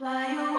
Why you